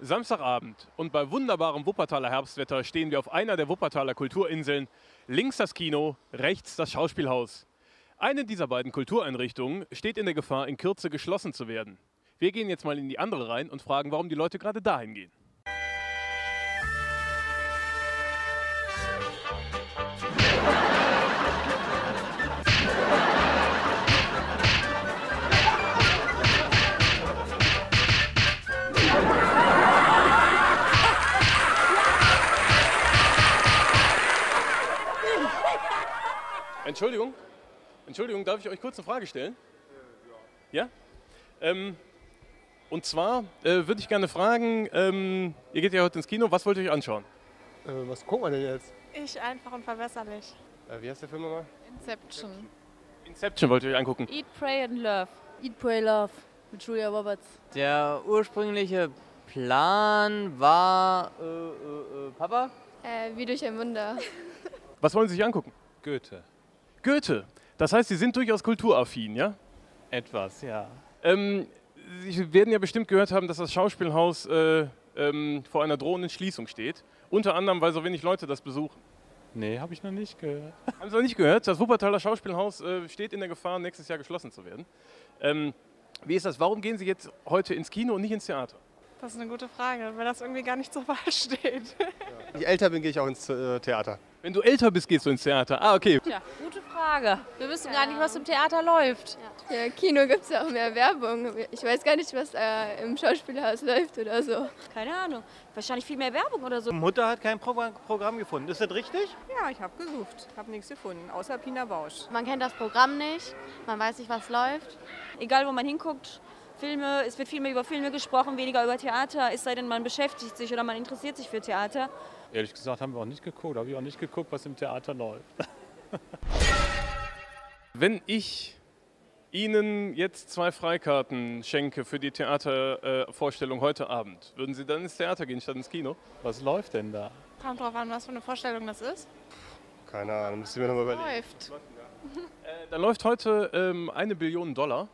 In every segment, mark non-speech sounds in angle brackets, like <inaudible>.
Samstagabend und bei wunderbarem Wuppertaler Herbstwetter stehen wir auf einer der Wuppertaler Kulturinseln. Links das Kino, rechts das Schauspielhaus. Eine dieser beiden Kultureinrichtungen steht in der Gefahr, in Kürze geschlossen zu werden. Wir gehen jetzt mal in die andere rein und fragen, warum die Leute gerade dahin gehen. Entschuldigung, Entschuldigung, darf ich euch kurz eine Frage stellen? Ja? Ähm, und zwar äh, würde ich gerne fragen, ähm, ihr geht ja heute ins Kino, was wollt ihr euch anschauen? Äh, was gucken wir denn jetzt? Ich einfach und verwässerlich. Äh, wie heißt der Film nochmal? Inception. Inception wollt ihr euch angucken. Eat, Pray and Love. Eat, Pray, Love mit Julia Roberts. Der ursprüngliche Plan war äh, äh, äh, Papa? Äh, wie durch ein Wunder. Was wollen Sie sich angucken? Goethe. Goethe. Das heißt, Sie sind durchaus kulturaffin, ja? Etwas, ja. Ähm, Sie werden ja bestimmt gehört haben, dass das Schauspielhaus äh, ähm, vor einer drohenden Schließung steht. Unter anderem, weil so wenig Leute das besuchen. Nee, habe ich noch nicht gehört. <laughs> Haben Sie noch nicht gehört? Das Wuppertaler Schauspielhaus äh, steht in der Gefahr, nächstes Jahr geschlossen zu werden. Ähm, wie ist das? Warum gehen Sie jetzt heute ins Kino und nicht ins Theater? Das ist eine gute Frage, weil das irgendwie gar nicht zur Wahl steht. <laughs> Wenn ich älter bin, gehe ich auch ins äh, Theater. Wenn du älter bist, gehst du ins Theater. Ah, okay. Tja, gute Frage. Wir wissen gar nicht, was im Theater läuft. Ja, im Kino gibt es ja auch mehr Werbung. Ich weiß gar nicht, was äh, im Schauspielhaus läuft oder so. Keine Ahnung. Wahrscheinlich viel mehr Werbung oder so. Mutter hat kein Programm, Programm gefunden. Ist das richtig? Ja, ich habe gesucht. Habe nichts gefunden, außer Pina Bausch. Man kennt das Programm nicht, man weiß nicht, was läuft. Egal, wo man hinguckt, Filme, es wird viel mehr über Filme gesprochen, weniger über Theater, es sei denn, man beschäftigt sich oder man interessiert sich für Theater. Ehrlich gesagt haben wir auch nicht geguckt. Habe ich auch nicht geguckt, was im Theater läuft. <laughs> Wenn ich Ihnen jetzt zwei Freikarten schenke für die Theatervorstellung heute Abend, würden Sie dann ins Theater gehen statt ins Kino? Was läuft denn da? Kommt drauf an, was für eine Vorstellung das ist. Keine Ahnung, müssen wir nochmal überlegen. Läuft. <laughs> Äh, da läuft heute ähm, eine Billion Dollar.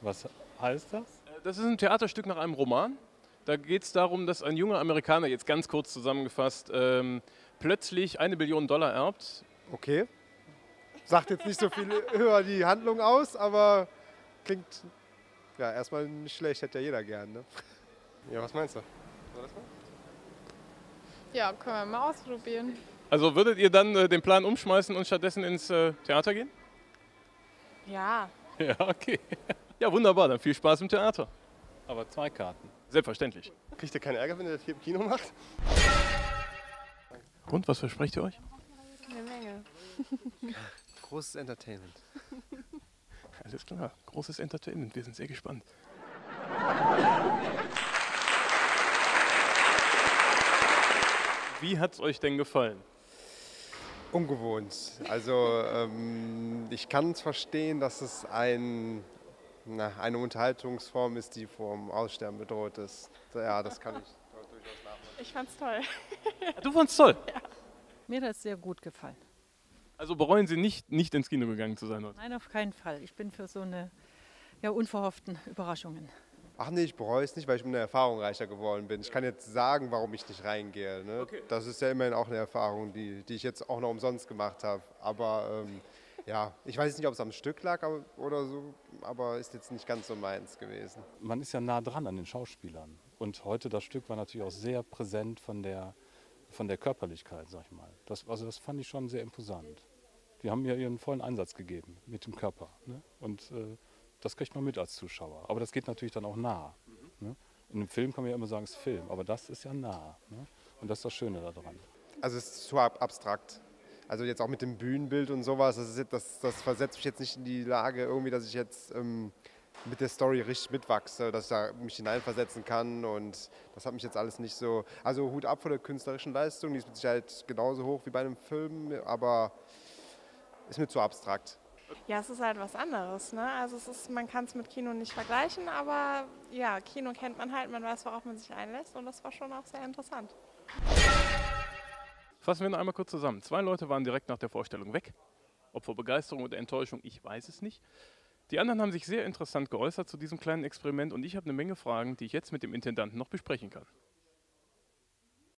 Was heißt das? Äh, Das ist ein Theaterstück nach einem Roman. Da geht es darum, dass ein junger Amerikaner, jetzt ganz kurz zusammengefasst, ähm, plötzlich eine Billion Dollar erbt. Okay. Sagt jetzt nicht so viel <laughs> über die Handlung aus, aber klingt ja erstmal nicht schlecht, hätte ja jeder gern. Ne? Ja, was meinst du? Ja, können wir mal ausprobieren. Also würdet ihr dann äh, den Plan umschmeißen und stattdessen ins äh, Theater gehen? Ja, <laughs> Ja, okay. Ja, wunderbar, dann viel Spaß im Theater. Aber zwei Karten. Selbstverständlich. Kriegt ihr keinen Ärger, wenn ihr das hier im Kino macht? Und, was versprecht ihr euch? eine Menge. <laughs> Großes Entertainment. <laughs> Alles klar, großes Entertainment, wir sind sehr gespannt. Wie hat es euch denn gefallen? Ungewohnt. Also ähm, ich kann es verstehen, dass es ein, na, eine Unterhaltungsform ist, die vom Aussterben bedroht ist. Ja, das kann ich <laughs> durchaus nachvollziehen. Ich fand's toll. Du fandst toll. Mir hat es sehr gut gefallen. Also bereuen Sie nicht, nicht ins Kino gegangen zu sein heute? Nein, auf keinen Fall. Ich bin für so eine ja, unverhofften Überraschungen. Ach nee, ich bereue es nicht, weil ich mit einer Erfahrung reicher geworden bin. Ich kann jetzt sagen, warum ich nicht reingehe. Ne? Okay. Das ist ja immerhin auch eine Erfahrung, die, die ich jetzt auch noch umsonst gemacht habe. Aber ähm, ja, ich weiß nicht, ob es am Stück lag oder so, aber ist jetzt nicht ganz so meins gewesen. Man ist ja nah dran an den Schauspielern. Und heute das Stück war natürlich auch sehr präsent von der, von der Körperlichkeit, sag ich mal. Das, also das fand ich schon sehr imposant. Die haben ja ihren vollen Einsatz gegeben mit dem Körper. Ne? Und äh, das kriegt man mit als Zuschauer. Aber das geht natürlich dann auch nah. Ne? In einem Film kann man ja immer sagen, es ist Film, aber das ist ja nah. Ne? Und das ist das Schöne daran. Also es ist zu ab abstrakt. Also jetzt auch mit dem Bühnenbild und sowas, das, jetzt, das, das versetzt mich jetzt nicht in die Lage, irgendwie, dass ich jetzt ähm, mit der Story richtig mitwachse, dass ich da mich hineinversetzen kann und das hat mich jetzt alles nicht so. Also Hut ab vor der künstlerischen Leistung, die ist mit Sicherheit genauso hoch wie bei einem Film, aber ist mir zu abstrakt. Ja, es ist halt was anderes. Ne? Also es ist, man kann es mit Kino nicht vergleichen, aber ja, Kino kennt man halt, man weiß, worauf man sich einlässt und das war schon auch sehr interessant. Fassen wir noch einmal kurz zusammen. Zwei Leute waren direkt nach der Vorstellung weg. Ob vor Begeisterung oder Enttäuschung, ich weiß es nicht. Die anderen haben sich sehr interessant geäußert zu diesem kleinen Experiment und ich habe eine Menge Fragen, die ich jetzt mit dem Intendanten noch besprechen kann.